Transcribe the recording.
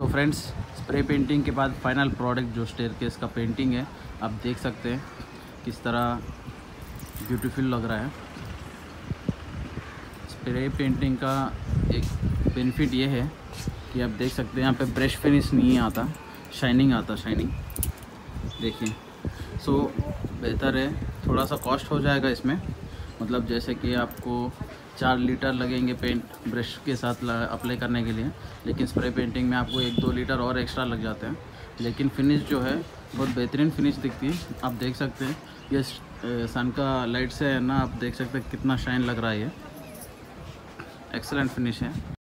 तो friends spray painting के बाद फाइनल प्रोडक्ट जो स्टेयर केस का पेंटिंग है आप देख सकते हैं किस तरह ब्यूटीफुल लग रहा है। स्प्रे पेंटिंग का एक बेनिफिट ये है कि आप देख सकते हैं यहाँ पे ब्रश फिनिश नहीं आता शाइनिंग आता शाइनिंग देखिए सो so, बेहतर है थोड़ा सा कॉस्ट हो जाएगा इसमें। मतलब जैसे कि आपको चार लीटर लगेंगे पेंट ब्रश के साथ अप्लाई करने के लिए। लेकिन स्प्रे पेंटिंग में आपको एक दो लीटर और एक्स्ट्रा लग जाते हैं। लेकिन फिनिश जो है, बहुत बेहतरीन फिनिश दिखती है। आप देख सकते हैं, ये सन का लाइट से है ना, आप देख सकते हैं कितना शाइन लग रहा है ये। एक्सलेंट फिनिश है।